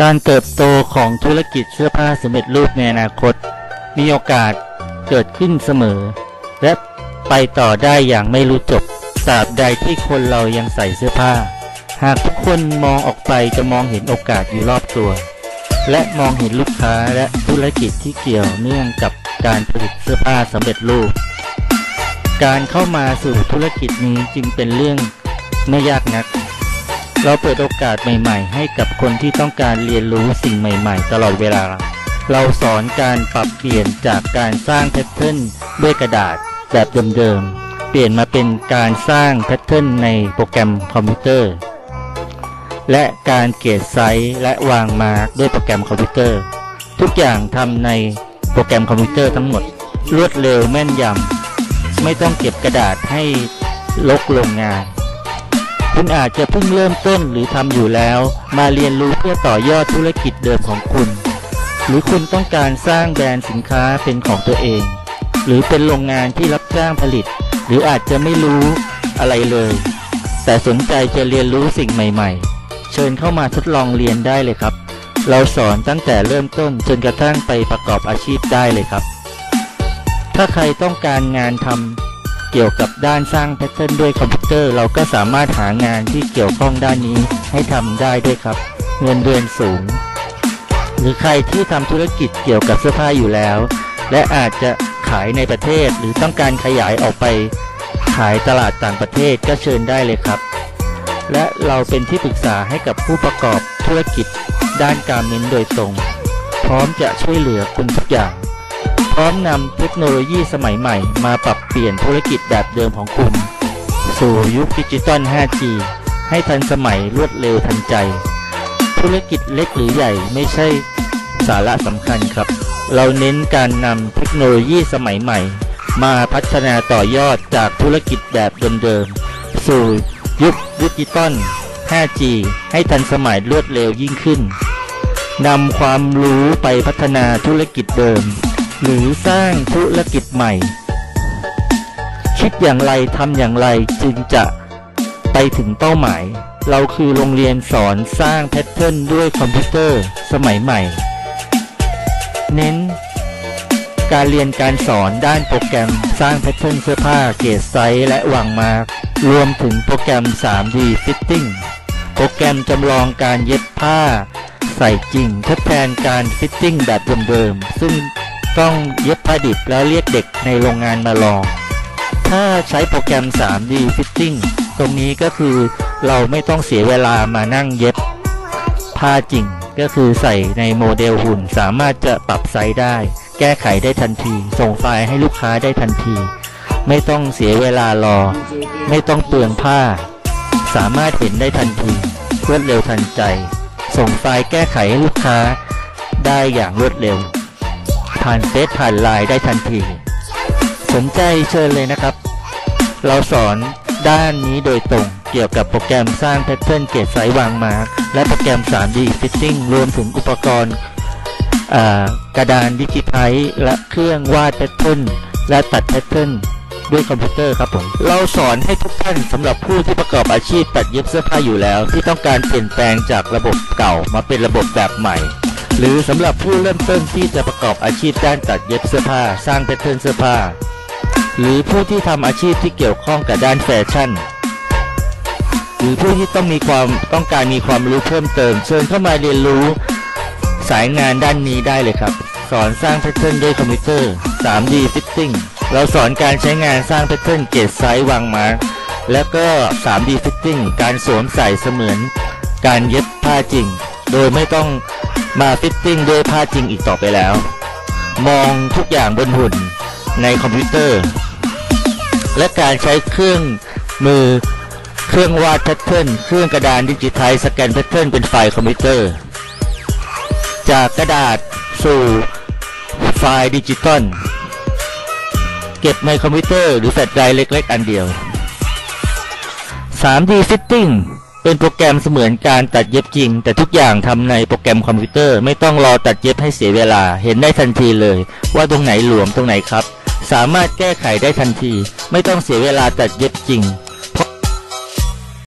การเติบโตของธุรกิจเสื้อผ้าสำเร็จรูปในอนาคต มีโอกาสเกิดขึ้นเสมอ และไปต่อได้อย่างไม่รู้จบตราบใดที่คนเรายังใส่เสื้อผ้า หากทุกคนมองออกไปจะมองเห็นโอกาสอยู่รอบตัว และมองเห็นลูกค้าและธุรกิจที่เกี่ยวเนื่องกับการผลิตเสื้อผ้าสำเร็จรูป การเข้ามาสู่ธุรกิจนี้จึงเป็นเรื่องไม่ยากนัก เราเปิดโอกาสใหม่ ๆ ให้กับคนที่ต้องการเรียนรู้สิ่งใหม่ ๆ ตลอดเวลา เราสอนการปรับเปลี่ยนจากการสร้างแพทเทิร์นด้วยกระดาษแบบเดิมๆ เปลี่ยนมาเป็นการสร้างแพทเทิร์นในโปรแกรมคอมพิวเตอร์ และการ grade size และวาง mark ด้วยโปรแกรมคอมพิวเตอร์ ทุกอย่างทำในโปรแกรมคอมพิวเตอร์ทั้งหมด รวดเร็วแม่นยำไม่ต้องเก็บกระดาษให้ลกโรงงาน คุณอาจจะเพิ่งเริ่มต้นหรือทำอยู่แล้ว มาเรียนรู้เพื่อต่อยอดธุรกิจเดิมของคุณ หรือคุณต้องการสร้างแบรนด์สินค้าเป็นของตัวเอง หรือเป็นโรงงานที่รับจ้างผลิต หรืออาจจะไม่รู้อะไรเลย แต่สนใจจะเรียนรู้สิ่งใหม่ ๆ เชิญเข้ามาทดลองเรียนได้เลยครับ เราสอนตั้งแต่เริ่มต้นจนกระทั่งไปประกอบอาชีพได้เลยครับ ถ้าใครต้องการงานทำ เกี่ยวกับด้านสร้างแพทเทิร์นด้วยคอมพิวเตอร์ เราก็สามารถหางานที่เกี่ยวข้องด้านนี้ให้ทำได้ด้วยครับ เงินเดือนสูง หรือใครที่ทำธุรกิจเกี่ยวกับเสื้อผ้าอยู่แล้ว และอาจจะขายในประเทศหรือต้องการขยายออกไป ขายตลาดต่างประเทศก็เชิญได้เลยครับ และเราเป็นที่ปรึกษาให้กับผู้ประกอบธุรกิจด้านการเงินโดยตรง พร้อมจะช่วยเหลือคุณทุกอย่าง พร้อมนำเทคโนโลยีสมัยใหม่มาปรับเปลี่ยนธุรกิจแบบเดิมของคุณ สู่ยุคดิจิตอล 5G ให้ทันสมัยรวดเร็วทันใจ ธุรกิจเล็กหรือใหญ่ไม่ใช่สาระสำคัญครับ เราเน้นการนำเทคโนโลยีสมัยใหม่ มาพัฒนาต่อยอดจากธุรกิจแบบเดิมๆ สู่ยุคดิจิตอล 5G ให้ทันสมัยรวดเร็วยิ่งขึ้นนำความรู้ไปพัฒนาธุรกิจเดิม หรือสร้างธุรกิจใหม่ คิดอย่างไรทำอย่างไรจึงจะไปถึงเป้าหมาย เราคือโรงเรียนสอนสร้างแพทเทิร์นด้วยคอมพิวเตอร์สมัยใหม่ เน้น การเรียนการสอนด้านโปรแกรมสร้างแพทเทิร์นเสื้อผ้า grade size และวาง markรวมถึงโปรแกรม 3D Fitting โปรแกรมจำลองการเย็บผ้า ใส่จริงทดแทนการ fitting แบบเดิมๆซึ่ง ต้องเย็บผ้าดิบแล้วเรียกเด็กในโรงงานมาลอง ถ้าใช้โปรแกรม 3D Fitting ตรงนี้ก็คือเราไม่ต้องเสียเวลามานั่งเย็บผ้าจริง ก็คือใส่ในโมเดลหุ่นสามารถจะปรับไซส์ได้ แก้ไขได้ทันที ส่งไฟล์ให้ลูกค้าได้ทันที ไม่ต้องเสียเวลารอ ไม่ต้องเปลืองผ้า สามารถเห็นได้ทันทีรวดเร็วทันใจ ส่งไฟล์แก้ไขให้ลูกค้าได้อย่างรวดเร็ว ผ่านเฟซผ่านไลน์ได้ทันที สนใจเชิญเลยนะครับ เราสอนด้านนี้โดยตรงเกี่ยวกับโปรแกรมสร้างแพทเทิร์น grade size วาง mark และโปรแกรม 3D Fitting รวมถึงอุปกรณ์กระดานดิจิทัลและเครื่องวาดแพทเทิร์นและตัดแพทเทิร์นด้วยคอมพิวเตอร์ครับผม เราสอนให้ทุกท่านสำหรับผู้ที่ประกอบอาชีพตัดเย็บเสื้อผ้าอยู่แล้ว ที่ต้องการเปลี่ยนแปลงจากระบบเก่ามาเป็นระบบแบบใหม่ หรือสำหรับผู้เริ่มต้นที่จะประกอบอาชีพด้านตัดเย็บเสื้อผ้า สร้างแพทเทิร์นเสื้อผ้า หรือผู้ที่ทำอาชีพที่เกี่ยวข้องกับด้านแฟชั่น หรือผู้ที่ต้องมีความต้องการมีความรู้เพิ่มเติม เชิญเข้ามาเรียนรู้สายงานด้านนี้ได้เลยครับ สอนสร้างแพทเทิร์นด้วยคอมพิวเตอร์ 3D Fitting เราสอนการใช้งานสร้างแพทเทิร์น grade size วาง mark แล้วก็ 3D Fitting การสวมใส่เสมือน การเย็บผ้าจริง โดยไม่ต้อง มา fitting ด้วยผ้าจริงอีกต่อไปแล้ว มองทุกอย่างบนหุ่นในคอมพิวเตอร์ และการใช้เครื่องมือเครื่องวาดแพทเทิร์นเครื่องกระดานดิจิทัลสแกนแพทเทิร์นเป็นไฟล์คอมพิวเตอร์ จากกระดาษสู่ไฟล์ดิจิตอลเก็บในคอมพิวเตอร์หรือ flash drive เล็ก ๆ อันเดียว 3D Fitting เป็นโปรแกรมเสมือนการตัดเย็บจริง แต่ทุกอย่างทำในโปรแกรมคอมพิวเตอร์ไม่ต้องรอตัดเย็บให้เสียเวลา เห็นได้ทันทีเลย ว่าตรงไหนหลวมตรงไหนคับ สามารถแก้ไขได้ทันที ไม่ต้องเสียเวลาตัดเย็บจริง